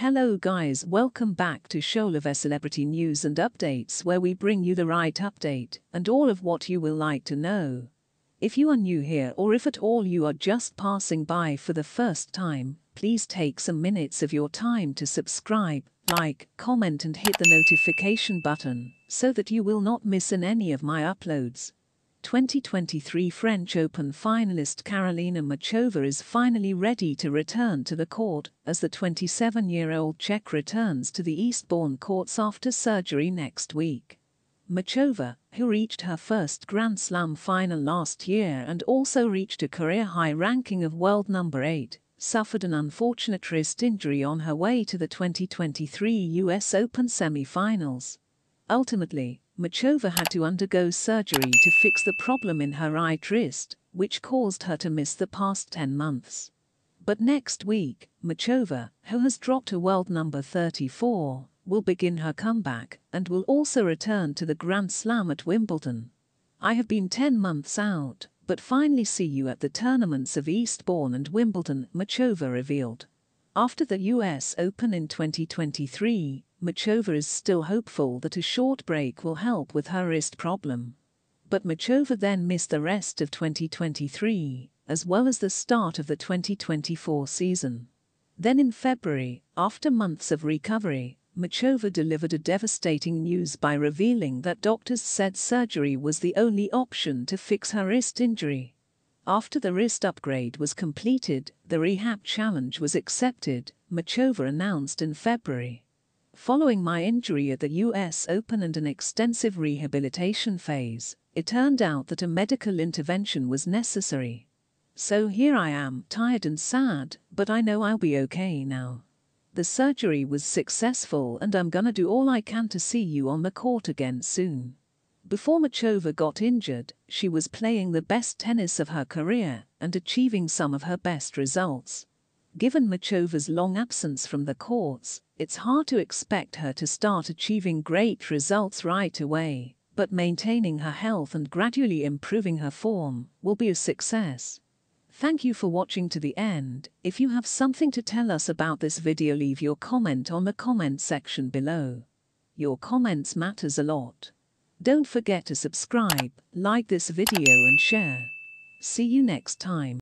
hello guys, welcome back to Show Love Celebrity News and Updates where we bring you the right update and all of what you will like to know. If you are new here or if at all you are just passing by for the first time, please take some minutes of your time to subscribe, like, comment and hit the notification button so that you will not miss in any of my uploads. 2023 French Open finalist Karolina Muchova is finally ready to return to the court as the 27-year-old Czech returns to the Eastbourne courts after surgery next week. Muchova, who reached her first Grand Slam final last year and also reached a career-high ranking of world number 8, suffered an unfortunate wrist injury on her way to the 2023 US Open semi-finals. Ultimately, Muchova had to undergo surgery to fix the problem in her right wrist, which caused her to miss the past 10 months. But next week, Muchova, who has dropped to world number 34, will begin her comeback and will also return to the Grand Slam at Wimbledon. I have been 10 months out, but finally see you at the tournaments of Eastbourne and Wimbledon, Muchova revealed. After the US Open in 2023, Muchova is still hopeful that a short break will help with her wrist problem. But Muchova then missed the rest of 2023, as well as the start of the 2024 season. Then in February, after months of recovery, Muchova delivered a devastating news by revealing that doctors said surgery was the only option to fix her wrist injury. After the wrist upgrade was completed, the rehab challenge was accepted, Muchova announced in February. Following my injury at the US Open and an extensive rehabilitation phase, it turned out that a medical intervention was necessary. So here I am, tired and sad, but I know I'll be okay now. The surgery was successful and I'm gonna do all I can to see you on the court again soon. Before Muchova got injured, she was playing the best tennis of her career and achieving some of her best results. Given Muchova's long absence from the courts, it's hard to expect her to start achieving great results right away, but maintaining her health and gradually improving her form will be a success. Thank you for watching to the end. If you have something to tell us about this video leave your comment on the comment section below. Your comments matters a lot. Don't forget to subscribe, like this video and share. See you next time.